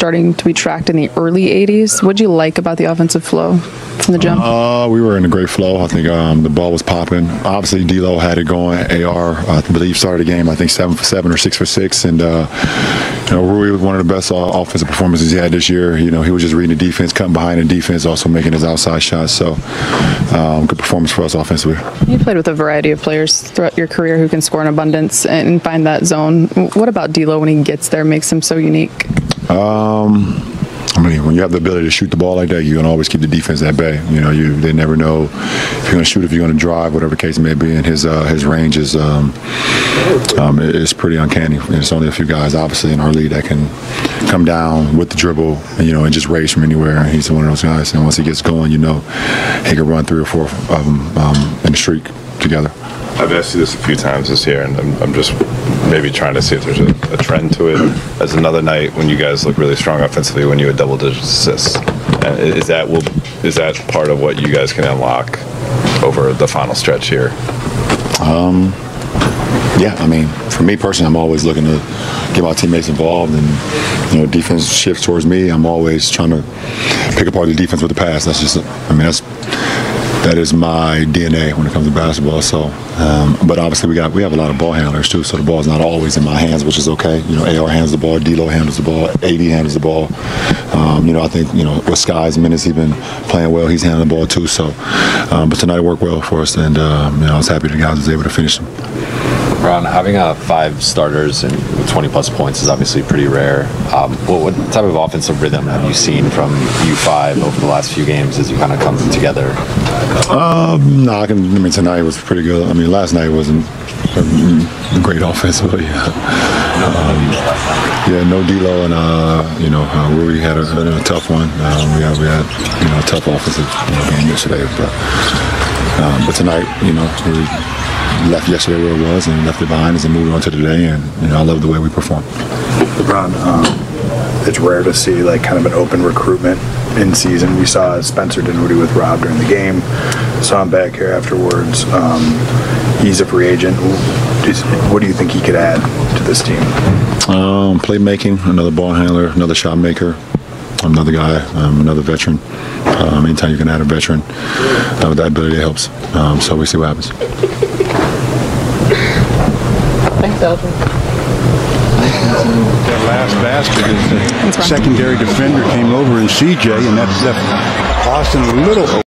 starting to be tracked in the early 80s. What do you like about the offensive flow from the jump? Uh, we were in a great flow. I think um, the ball was popping. Obviously, D'Lo had it going. AR, I believe, started the game. I think seven for seven or six for six, and uh, you know, Rui was one of the best uh, offensive performances he had this year. You know, he was just reading the defense, cutting behind the defense, also making his outside shots. So, um, good performance for us offensively. You played with a variety of players throughout your career who can score in abundance and find that zone. What about D'Lo when he gets there makes him so unique? Um, I mean, when you have the ability to shoot the ball like that, you're gonna always keep the defense at bay. You know, you they never know if you're gonna shoot, if you're gonna drive, whatever case may be. And his uh, his range is um, um, is pretty uncanny. There's only a few guys, obviously, in our league that can come down with the dribble, and, you know, and just race from anywhere. And He's one of those guys. And once he gets going, you know, he can run three or four of them um, in the streak together. I've asked you this a few times this year, and I'm, I'm just maybe trying to see if there's a, a, trend to it. As another night when you guys look really strong offensively, when you had double digit assists, and is that will is that part of what you guys can unlock over the final stretch here? Um, yeah, I mean, for me personally, I'm always looking to get my teammates involved, and you know, defense shifts towards me. I'm always trying to pick apart the defense with the pass. That's just, I mean, that's that is my DNA when it comes to basketball. So, um, but obviously we got we have a lot of ball handlers too. So the ball is not always in my hands, which is okay. You know, AR handles the ball, D'Lo handles the ball, AD handles the ball. Um, you know, I think you know with Sky's minutes, he's been playing well. He's handling the ball too. So, um, but tonight worked well for us, and um, you know I was happy the guys was able to finish them. Ron, having a five starters and 20 plus points is obviously pretty rare. Um, what, what, type of offensive rhythm have you seen from you five over the last few games as you kind of come together? Um, no, I, can, I mean tonight was pretty good. I mean last night wasn't a great offensively. Um, yeah, no D'Lo and uh, you know uh, Rui had a, a, tough one. Um, we had we had you know a tough offensive game yesterday, but um, but tonight you know we left yesterday where it was and left it behind us and moved on to today. And you know, I love the way we perform. LeBron, um, it's rare to see like kind of an open recruitment in season. We saw Spencer Dinwiddie with Rob during the game. Saw him back here afterwards. Um, he's a free agent. What do you think he could add to this team? Um, playmaking, another ball handler, another shot maker, another guy, um, another veteran. Um, anytime you can add a veteran uh, with that ability, it helps. Um, so we see what happens. Thanks, Elgin. That last basket is the secondary defender came over in CJ, and that left Austin a little